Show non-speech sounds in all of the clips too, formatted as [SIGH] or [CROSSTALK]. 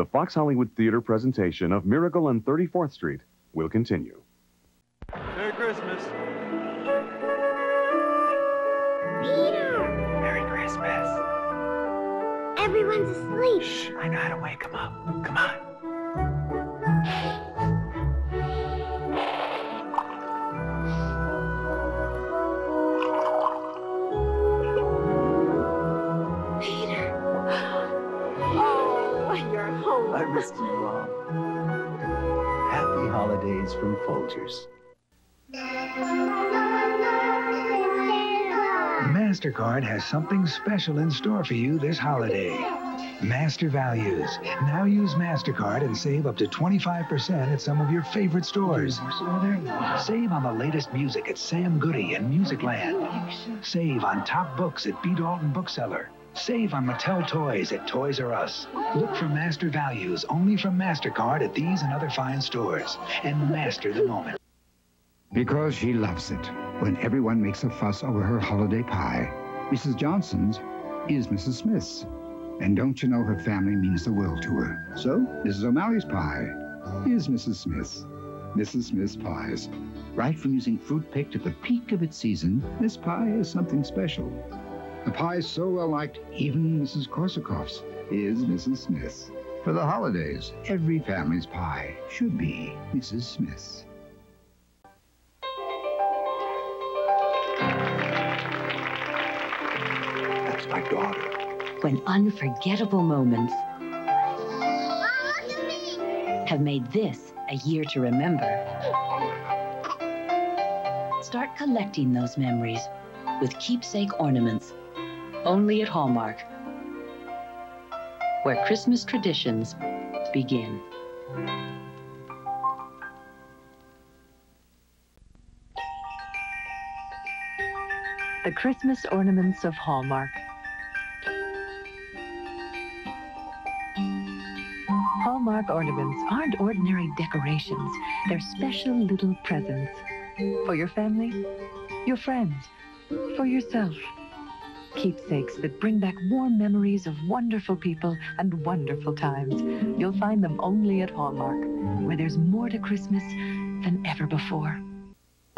the Fox Hollywood Theater presentation of Miracle on 34th Street will continue. Merry Christmas. Peter! Merry Christmas. Everyone's asleep. Shh, I know how to wake them up. Come on. From Folgers. MasterCard has something special in store for you this holiday. Master Values. Now use MasterCard and save up to 25% at some of your favorite stores. Save on the latest music at Sam Goody and Musicland. Save on top books at B. Dalton Bookseller. Save on Mattel toys at Toys R Us. Look for Master Values only from MasterCard at these and other fine stores. And master the moment. Because she loves it when everyone makes a fuss over her holiday pie. Mrs. Johnson's is Mrs. Smith's. And don't you know her family means the world to her? So, Mrs. O'Malley's pie is Mrs. Smith's. Mrs. Smith's pies. Right from using fruit picked at the peak of its season, this pie is something special. A pie so well liked, even Mrs. Korsakoff's is Mrs. Smith's. For the holidays, every family's pie should be Mrs. Smith's. That's my daughter. when unforgettable moments Mom, look at me! have made this a year to remember. Start collecting those memories with keepsake ornaments, only at Hallmark, where Christmas traditions begin. The Christmas ornaments of Hallmark. Hallmark ornaments aren't ordinary decorations. They're special little presents. For your family, your friends, for yourself. Keepsakes that bring back warm memories of wonderful people and wonderful times. You'll find them only at Hallmark, where there's more to Christmas than ever before.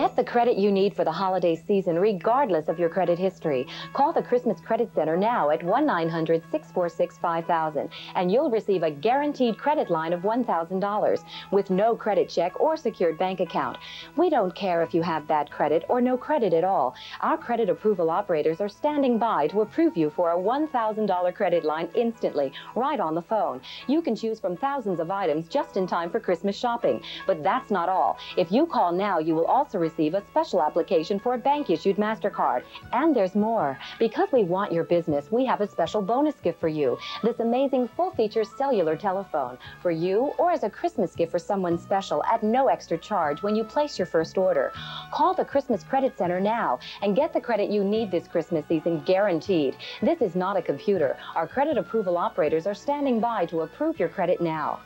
Get the credit you need for the holiday season, regardless of your credit history. Call the Christmas Credit Center now at 1 900 646 5000 and you'll receive a guaranteed credit line of $1,000 with no credit check or secured bank account. We don't care if you have bad credit or no credit at all. Our credit approval operators are standing by to approve you for a $1,000 credit line instantly, right on the phone. You can choose from thousands of items just in time for Christmas shopping. But that's not all. If you call now, you will also receive a special application for a bank issued MasterCard. And there's more. Because we want your business, we have a special bonus gift for you this amazing full feature cellular telephone for you or as a Christmas gift for someone special at no extra charge when you place your first order. Call the Christmas Credit Center now and get the credit you need this Christmas season guaranteed. This is not a computer. Our credit approval operators are standing by to approve your credit now.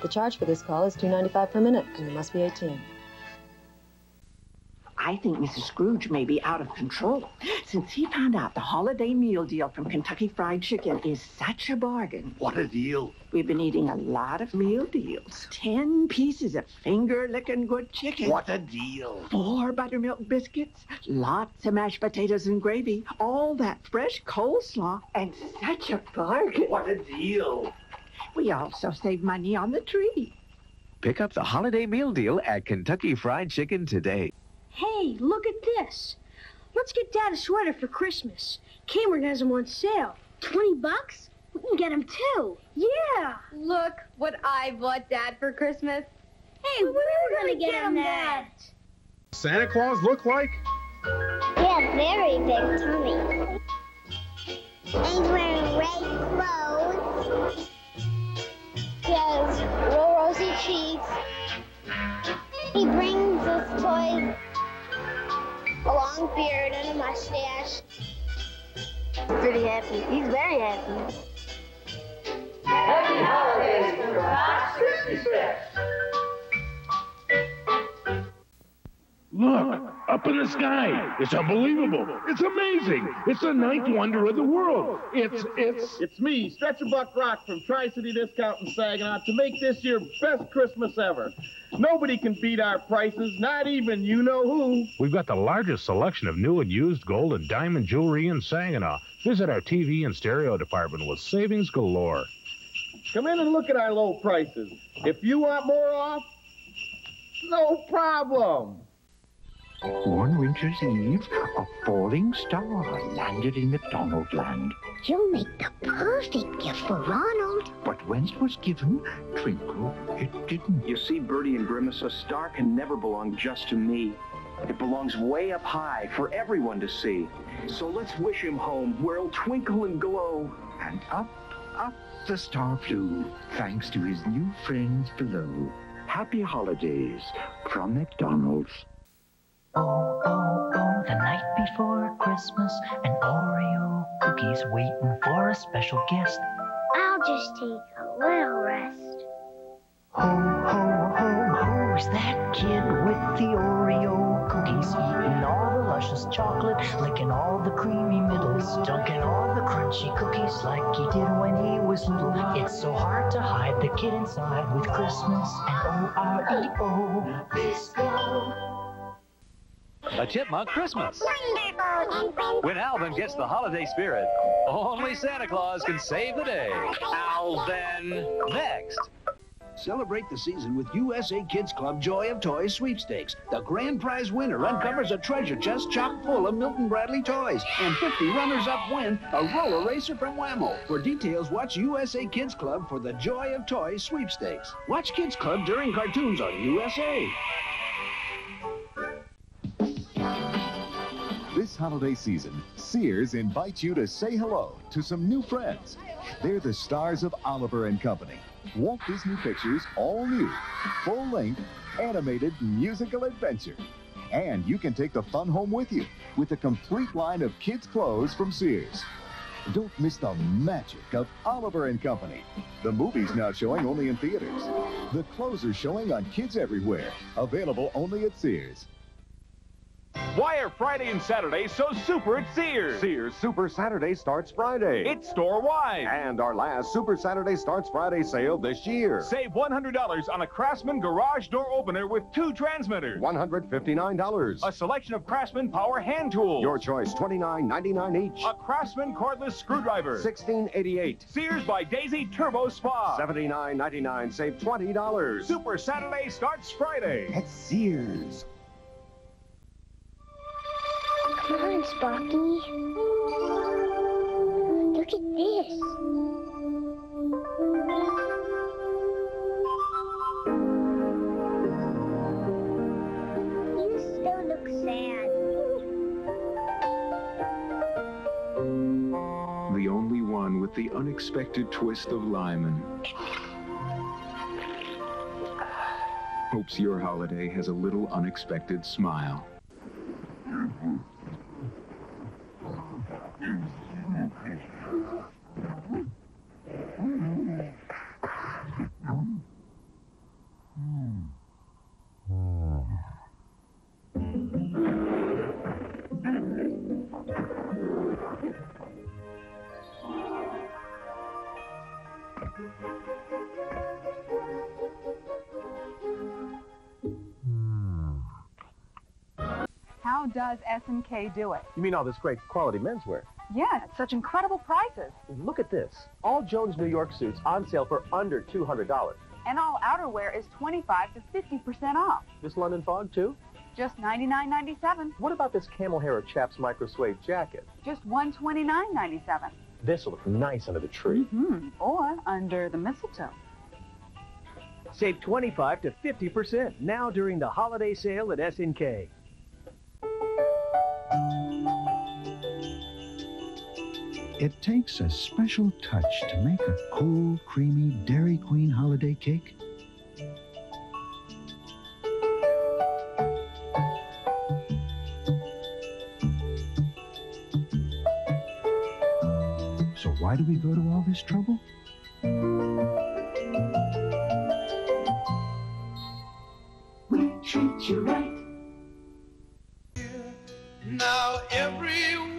The charge for this call is $2.95 per minute, and you must be 18. I think Mrs. Scrooge may be out of control since he found out the holiday meal deal from Kentucky Fried Chicken is such a bargain. What a deal. We've been eating a lot of meal deals. Ten pieces of finger licking good chicken. What a deal. Four buttermilk biscuits, lots of mashed potatoes and gravy, all that fresh coleslaw, and such a bargain. What a deal. We also save money on the tree. Pick up the holiday meal deal at Kentucky Fried Chicken today. Hey, look at this. Let's get Dad a sweater for Christmas. Cameron has them on sale. 20 bucks? We can get him two. Yeah. Look what I bought Dad for Christmas. Hey, where are we were going to get him that. Santa Claus look like? Yeah, very big tummy. And he's wearing red clothes. He has real rosy cheeks. He brings us toys, a long beard and a mustache. Pretty happy. He's very happy. Happy holidays from Fox 66. Look, up in the sky. It's unbelievable. It's amazing. It's the ninth wonder of the world. It's, it's. It's me, Stretcher Buck Rock from Tri City Discount in Saginaw, to make this your best Christmas ever. Nobody can beat our prices, not even you know who. We've got the largest selection of new and used gold and diamond jewelry in Saginaw. Visit our TV and stereo department with savings galore. Come in and look at our low prices. If you want more off, no problem. One winter's eve, a falling star landed in McDonald land. You'll make the perfect gift for Ronald. But when it was given, Twinkle, it didn't. You see, Birdie and Grimace, a star can never belong just to me. It belongs way up high for everyone to see. So let's wish him home where he'll twinkle and glow. And up, up the star flew, thanks to his new friends below. Happy holidays from McDonald's. Oh, oh, oh, the night before Christmas, an Oreo cookie's waiting for a special guest. I'll just take a little rest. Ho, ho, ho, who's that kid with the Oreo cookies? Eating all the luscious chocolate, licking all the creamy middles, dunking all the crunchy cookies like he did when he was little. It's so hard to hide the kid inside with Christmas and O-R-E-O. Bisco. A Chipmunk Christmas. When Alvin gets the holiday spirit, only Santa Claus can save the day. Alvin. Next. Celebrate the season with USA Kids Club Joy of Toys sweepstakes. The grand prize winner uncovers a treasure chest chock full of Milton Bradley toys, and 50 runners-up win a roller racer from Wham-O. For details, watch USA Kids Club for the Joy of Toys sweepstakes. Watch Kids Club during cartoons on USA. This holiday season, Sears invites you to say hello to some new friends. They're the stars of Oliver and Company. Walt Disney Pictures all new, full-length, animated musical adventure. And you can take the fun home with you with a complete line of kids' clothes from Sears. Don't miss the magic of Oliver and Company. The movie's now showing only in theaters. The clothes are showing on Kids Everywhere. Available only at Sears. Why are Friday and Saturday so super at Sears? Sears Super Saturday starts Friday. It's store-wide. And our last Super Saturday starts Friday sale this year. Save $100 on a Craftsman garage door opener with two transmitters. $159. A selection of Craftsman power hand tools. Your choice, $29.99 each. A Craftsman cordless screwdriver. $16.88. Sears by Daisy Turbo Spa. $79.99. Save $20. Super Saturday starts Friday. At Sears. Come on, Sparky. Look at this. You still look sad. The only one with the unexpected twist of Lyman. Hopes your holiday has a little unexpected smile. Does S&K do it? You mean all this great quality menswear? Yeah, at such incredible prices. Look at this. All Jones New York suits on sale for under $200. And all outerwear is 25 to 50% off. This London fog, too? Just $99.97. What about this camel hair or chaps micro suede jacket? Just $129.97. This will look nice under the tree. Mm-hmm. or under the mistletoe. Save 25 to 50% now during the holiday sale at S&K. It takes a special touch to make a cool, creamy Dairy Queen holiday cake. So why do we go to all this trouble? We treat you right. Now everyone's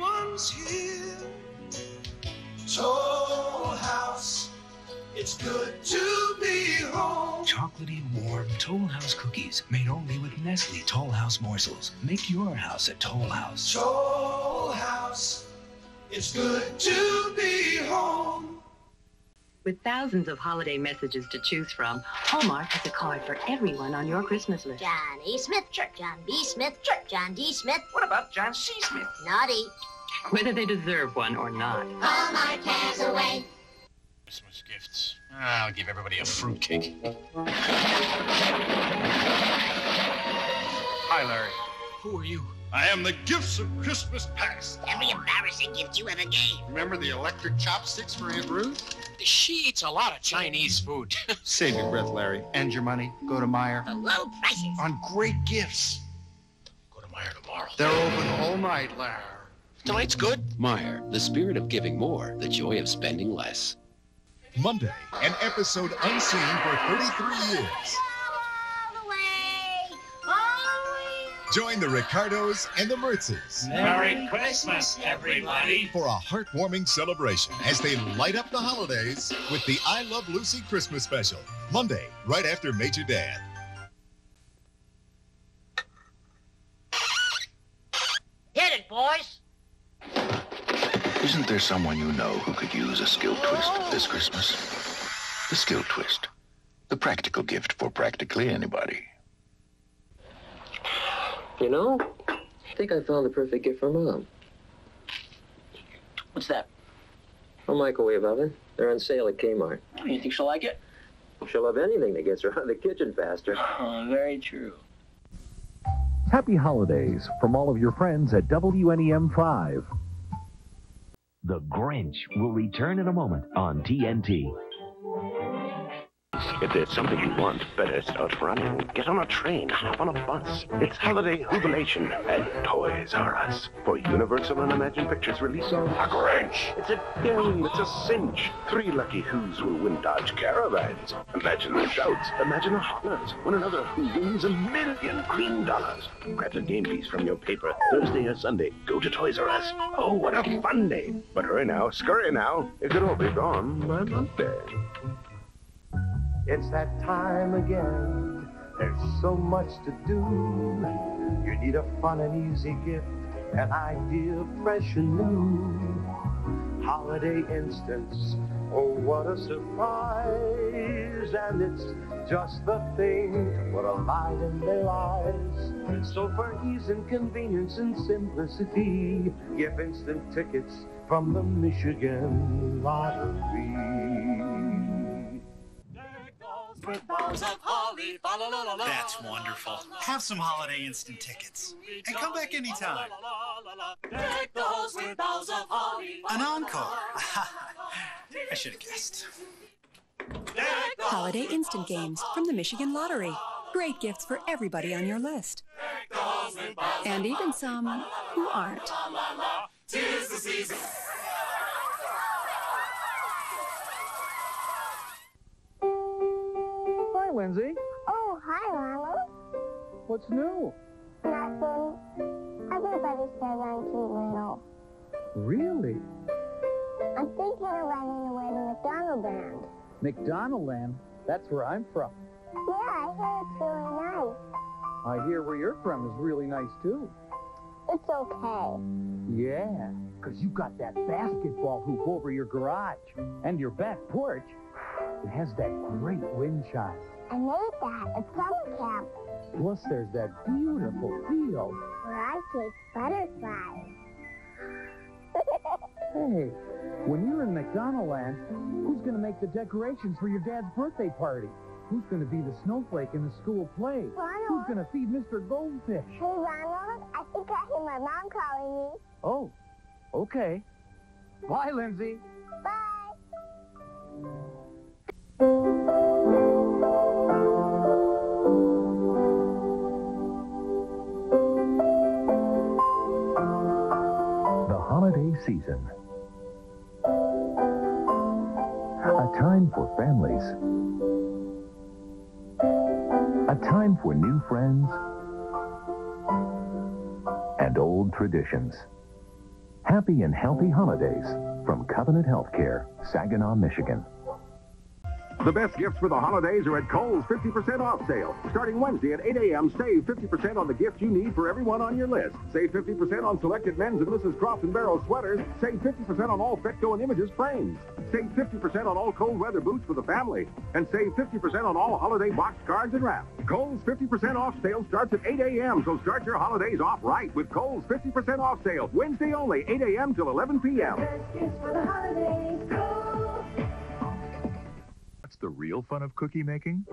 It's good to be home. Chocolatey, warm Toll House cookies made only with Nestle Toll House morsels. Make your house a Toll House. Toll House. It's good to be home. With thousands of holiday messages to choose from, Hallmark has a card for everyone on your Christmas list. John A. Smith, chirp. John B. Smith, chirp. John D. Smith. What about John C. Smith? Naughty. Whether they deserve one or not. Hallmark has a way. Christmas gifts. I'll give everybody a fruitcake. Hi, Larry. Who are you? I am the gifts of Christmas past. Every embarrassing gift you ever gave. Remember the electric chopsticks for Aunt Ruth? She eats a lot of Chinese food. [LAUGHS] Save your breath, Larry, and your money. Go to Meijer. For low prices. On great gifts. Go to Meijer tomorrow. They're open all night, Larry. Tonight's good. Meijer, the spirit of giving more, the joy of spending less. Monday, an episode unseen for 33 years. Join the Ricardos and the Mertzes. Merry Christmas, everybody. For a heartwarming celebration as they light up the holidays with the I Love Lucy Christmas special. Monday, right after Major Dad. Hit it, boys. Isn't there someone you know who could use a Skil Twist this Christmas? The Skil Twist. The practical gift for practically anybody. You know, I think I found the perfect gift for Mom. What's that? A microwave oven. They're on sale at Kmart. Oh, you think she'll like it? She'll love anything that gets her out of the kitchen faster. Oh, very true. Happy holidays from all of your friends at WNEM 5. The Grinch will return in a moment on TNT. If there's something you want, better start running. Get on a train, hop on a bus. It's holiday jubilation at Toys R Us. For Universal Unimagined Pictures release of The Grinch. It's a game, it's a cinch. Three lucky Who's will win Dodge Caravans. Imagine the shouts, imagine the honors. When another Who wins a million green dollars. Grab a game piece from your paper Thursday or Sunday. Go to Toys R Us. Oh, what a fun day. But hurry now, scurry now. It could all be gone by Monday. It's that time again. There's so much to do. You need a fun and easy gift, an idea fresh and new. Holiday instance, oh what a surprise! And it's just the thing to put a light in their eyes. So for ease and convenience and simplicity, give instant tickets from the Michigan Lottery. With boughs of holly. That's wonderful. Have some holiday instant tickets. And come back anytime. Deck the halls with boughs of holly. An encore. [LAUGHS] I should have guessed. Holiday instant games from the Michigan Lottery. Great gifts for everybody on your list. And even some who aren't. Tis the season. Lindsay. Oh, hi, Ronald. What's new? Nothing. Everybody says I'm too little. Really? I'm thinking of running away to McDonald Land. McDonald Land? That's where I'm from. Yeah, I hear it's really nice. I hear where you're from is really nice, too. It's okay. Yeah, because you got that basketball hoop over your garage and your back porch. It has that great wind chime. I made that at summer camp Plus, there's that beautiful field. where I chase butterflies. Hey, when you're in McDonaldland, who's going to make the decorations for your dad's birthday party? Who's going to be the snowflake in the school play? Who's going to feed Mr. Goldfish? Hey, Ronald, I think I hear my mom calling me. Oh, okay. Bye, Lindsay. Bye. Season. A time for families. A time for new friends and old old traditions. Happy and healthy holidays from Covenant Healthcare, Saginaw, Michigan. The best gifts for the holidays are at Kohl's 50% off sale. Starting Wednesday at 8 a.m., save 50% on the gift you need for everyone on your list. Save 50% on selected men's and Mrs. Croft and Barrow sweaters. Save 50% on all Fetco and Images frames. Save 50% on all cold weather boots for the family. And save 50% on all holiday box cards and wrap. Kohl's 50% off sale starts at 8 a.m., so start your holidays off right with Kohl's 50% off sale. Wednesday only, 8 a.m. till 11 p.m. the real fun of cookie making?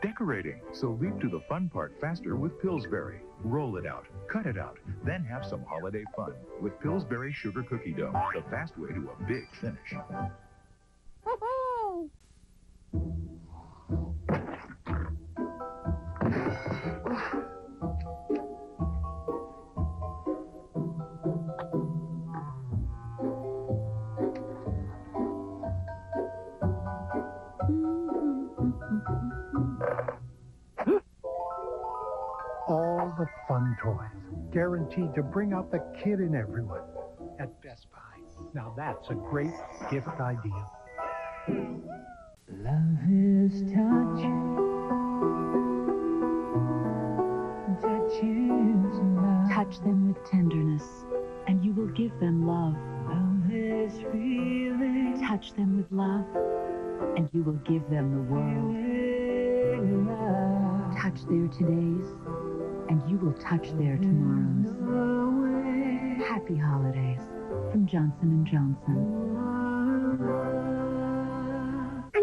Decorating. So leap to the fun part faster with Pillsbury. Roll it out, cut it out, then have some holiday fun with Pillsbury Sugar Cookie Dough, the fast way to a big finish. Toys, guaranteed to bring out the kid in everyone at Best Buy. Now that's a great gift idea. Love is touch. Touch is love. Touch them with tenderness, and you will give them love. Love is feeling. Touch them with love, and you will give them the world. Touch their todays, and you will touch their tomorrows. Happy holidays from Johnson & Johnson.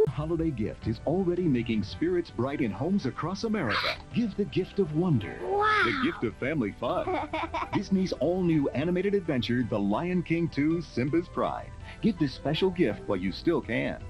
Holiday gift is already making spirits bright in homes across America. Give the gift of wonder. Wow. The gift of family fun. [LAUGHS] Disney's all-new animated adventure, The Lion King 2 Simba's Pride. Give this special gift while you still can.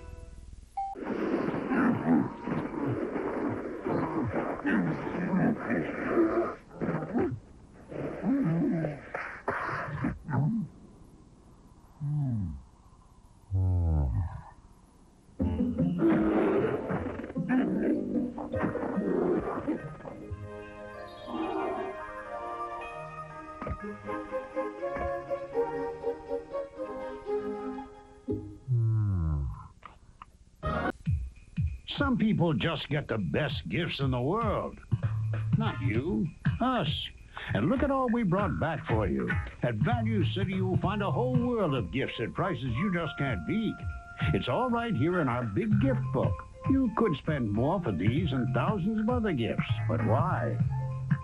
Some people just get the best gifts in the world. Not you, us. And look at all we brought back for you. At Value City, you'll find a whole world of gifts at prices you just can't beat. It's all right here in our big gift book. You could spend more for these and thousands of other gifts, but why?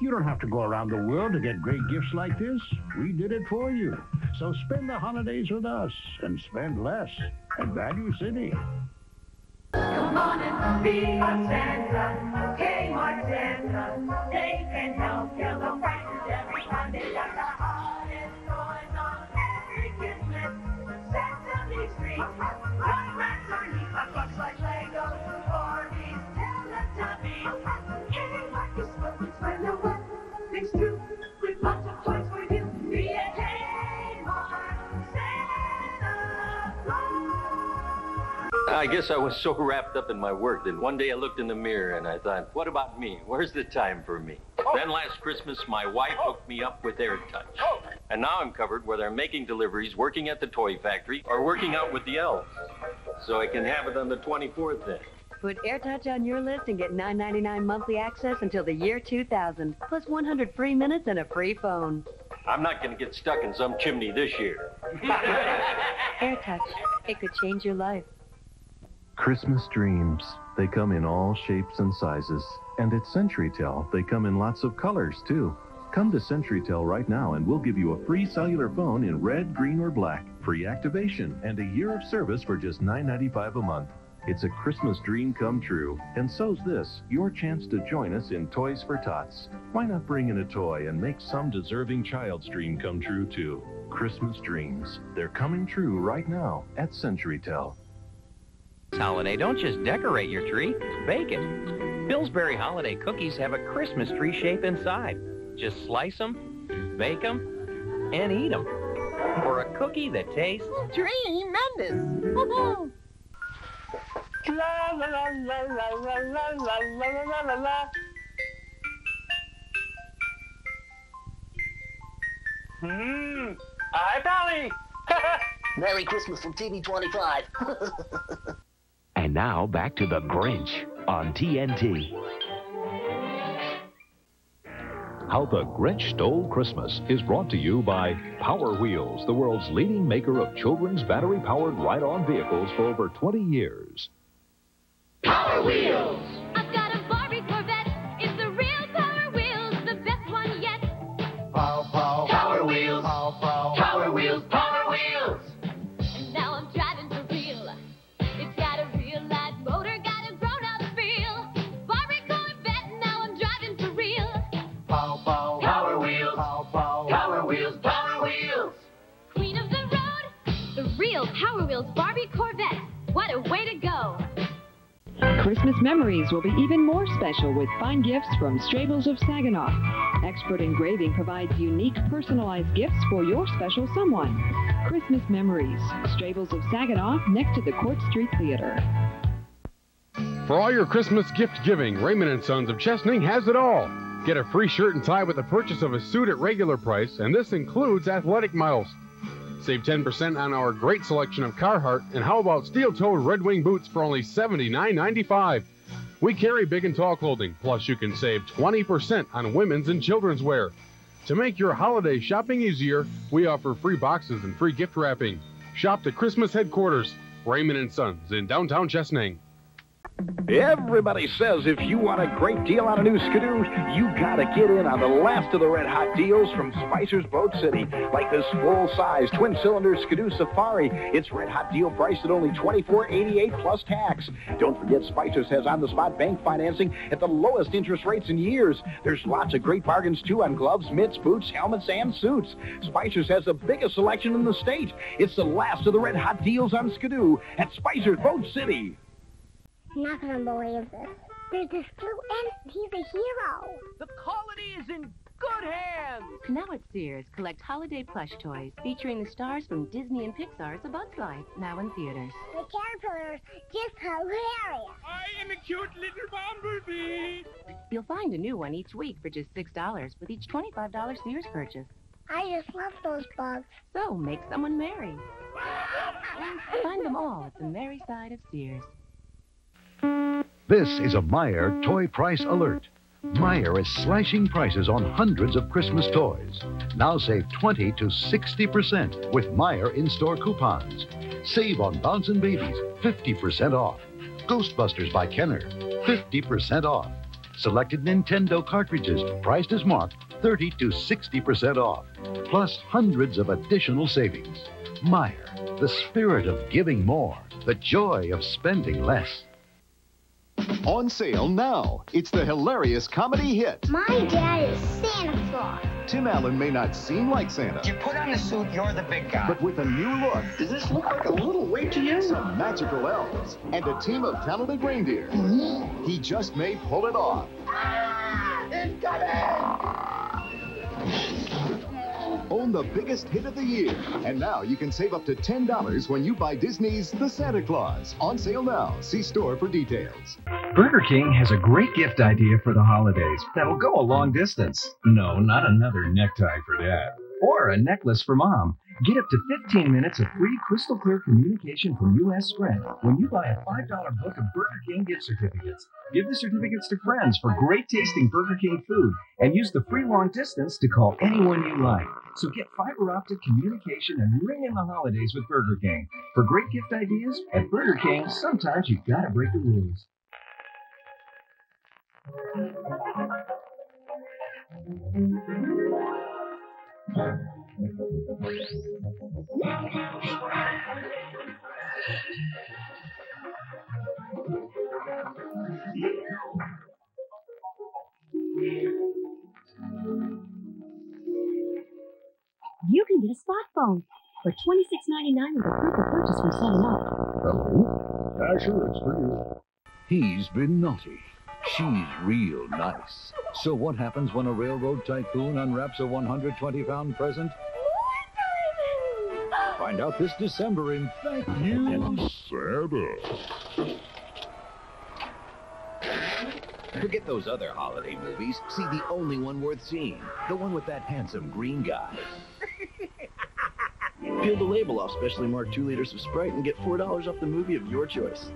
You don't have to go around the world to get great gifts like this. We did it for you. So spend the holidays with us and spend less at Value City. Come on and be a Santa, Kmart Santa. They can help yellow I guess I was so wrapped up in my work that one day I looked in the mirror and I thought, what about me? Where's the time for me? Then last Christmas, my wife hooked me up with AirTouch. And now I'm covered whether I'm making deliveries, working at the toy factory, or working out with the elves. So I can have it on the 24th then. Put AirTouch on your list and get $9.99 monthly access until the year 2000, plus 100 free minutes and a free phone. I'm not going to get stuck in some chimney this year. [LAUGHS] AirTouch, it could change your life. Christmas dreams. They come in all shapes and sizes. And at CenturyTel, they come in lots of colors, too. Come to CenturyTel right now and we'll give you a free cellular phone in red, green, or black, free activation, and a year of service for just $9.95 a month. It's a Christmas dream come true. And so's this, your chance to join us in Toys for Tots. Why not bring in a toy and make some deserving child's dream come true, too? Christmas dreams. They're coming true right now at CenturyTel. Holiday, don't just decorate your tree, bake it. Pillsbury Holiday cookies have a Christmas tree shape inside. Just slice them, bake them, and eat them. For a cookie that tastes... Tremendous! La, la, la, Hmm. Hi, Polly. [LAUGHS] Merry Christmas from TV 25. [LAUGHS] And now back to The Grinch on TNT. How the Grinch Stole Christmas is brought to you by Power Wheels, the world's leading maker of children's battery powered ride on vehicles for over 20 years. Power Wheels! Way to go! Christmas memories will be even more special with fine gifts from Strables of Saginaw. Expert engraving provides unique, personalized gifts for your special someone. Christmas memories. Strables of Saginaw, next to the Court Street Theater. For all your Christmas gift giving, Raymond & Sons of Chesaning has it all. Get a free shirt and tie with the purchase of a suit at regular price, and this includes athletic models. Save 10% on our great selection of Carhartt, and how about steel-toed Red Wing boots for only $79.95? We carry big and tall clothing, plus you can save 20% on women's and children's wear. To make your holiday shopping easier, we offer free boxes and free gift wrapping. Shop the Christmas headquarters, Raymond & Sons in downtown Chesaning. Everybody says if you want a great deal on a new Ski-Doo, you gotta get in on the last of the red hot deals from Spicer's Boat City. Like this full-size twin-cylinder Ski-Doo Safari. It's red hot deal priced at only $24.88 plus tax. Don't forget Spicer's has on-the-spot bank financing at the lowest interest rates in years. There's lots of great bargains too on gloves, mitts, boots, helmets, and suits. Spicer's has the biggest selection in the state. It's the last of the red hot deals on Ski-Doo at Spicer's Boat City. I'm not gonna believe this. There's this blue and he's a hero. The colony is in good hands. Now at Sears, collect holiday plush toys featuring the stars from Disney and Pixar's A Bug's Life, now in theaters. The caterpillar's just hilarious. I am a cute little bumblebee. You'll find a new one each week for just $6 with each $25 Sears purchase. I just love those bugs. So make someone merry. [LAUGHS] Find them all at the merry side of Sears. This is a Meijer Toy Price Alert. Meijer is slashing prices on hundreds of Christmas toys. Now save 20 to 60% with Meijer in-store coupons. Save on Bouncing Babies, 50% off. Ghostbusters by Kenner, 50% off. Selected Nintendo cartridges, priced as marked, 30 to 60% off. Plus hundreds of additional savings. Meijer, the spirit of giving more, the joy of spending less. On sale now. It's the hilarious comedy hit. My dad is Santa Claus. Tim Allen may not seem like Santa. You put on the suit, you're the big guy. But with a new look. Does this look like a little weight to you? Some magical elves and a team of talented reindeer. Mm-hmm. He just may pull it off. Ah, it's coming! Own the biggest hit of the year. And now you can save up to $10 when you buy Disney's The Santa Clause. On sale now. See store for details. Burger King has a great gift idea for the holidays that'll go a long distance. No, not another necktie for dad. Or a necklace for mom. Get up to 15 minutes of free crystal clear communication from US Sprint when you buy a $5 book of Burger King gift certificates. Give the certificates to friends for great tasting Burger King food and use the free long distance to call anyone you like. So get fiber optic communication and ring in the holidays with Burger King. For great gift ideas at Burger King, sometimes you gotta break the rules. You can get a spot phone for $26.99 with a proof of purchase from 7 Up. Hello? Asher, it's for you. He's been naughty. She's real nice. So what happens when a railroad tycoon unwraps a 120 pound present? Find out this December in Thank You, Santa. Forget those other holiday movies. See the only one worth seeing. The one with that handsome green guy. [LAUGHS] Peel the label off specially marked 2 liters of Sprite and get $4 off the movie of your choice.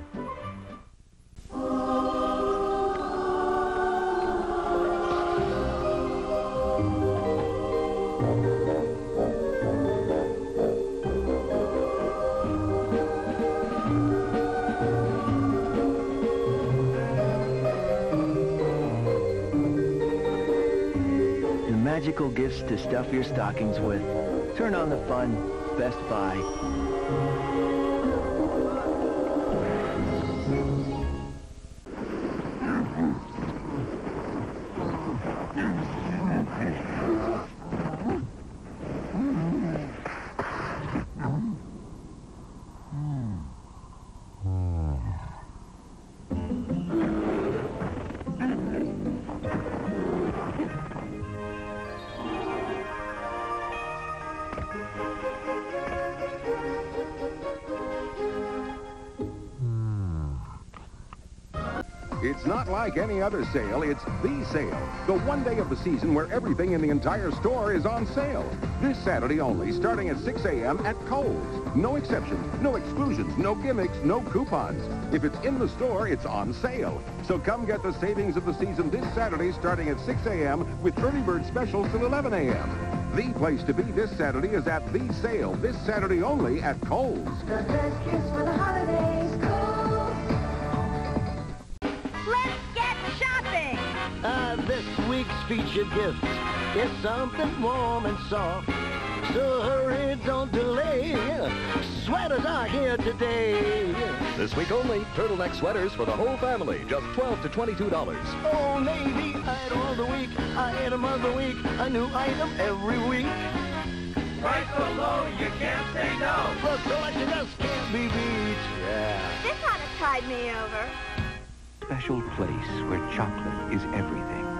To stuff your stockings with. Turn on the fun. Best Buy. It's not like any other sale, it's the sale. The one day of the season where everything in the entire store is on sale. This Saturday only, starting at 6 a.m. at Kohl's. No exceptions, no exclusions, no gimmicks, no coupons. If it's in the store, it's on sale. So come get the savings of the season this Saturday starting at 6 a.m. with early bird specials till 11 a.m. The place to be this Saturday is at The Sale, this Saturday only at Kohl's. The best for the holidays, Let's week's featured gift is something warm and soft. So hurry, don't delay. Sweaters are here today. This week only, turtleneck sweaters for the whole family, just 12 to $22. Oh, Navy, item of the week, I item of the week, a new item every week. Price so low, you can't say no. Plus, selection just can't be beat. Yeah. This ought to tide me over. Special place where chocolate is everything.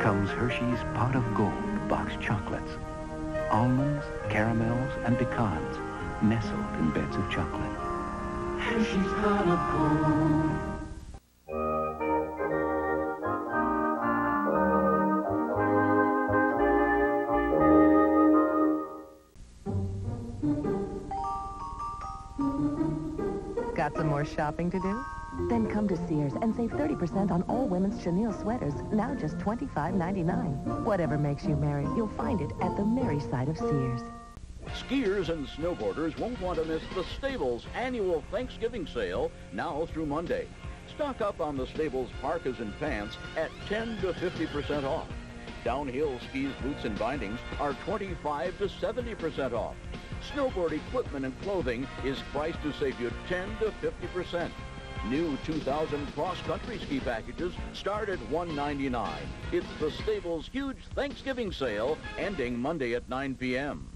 Comes Hershey's Pot of Gold box chocolates. Almonds, caramels, and pecans nestled in beds of chocolate. Hershey's pot of gold. Got some more shopping to do? Then come to Sears and save 30% on all women's chenille sweaters, now just $25.99. Whatever makes you merry, you'll find it at the merry side of Sears. Skiers and snowboarders won't want to miss the Stables annual Thanksgiving sale now through Monday. Stock up on the Stables parkas and pants at 10 to 50% off. Downhill skis, boots, and bindings are 25 to 70% off. Snowboard equipment and clothing is priced to save you 10 to 50%. New 2000 cross-country ski packages start at 199. It's the Stables huge Thanksgiving sale ending Monday at 9 p.m.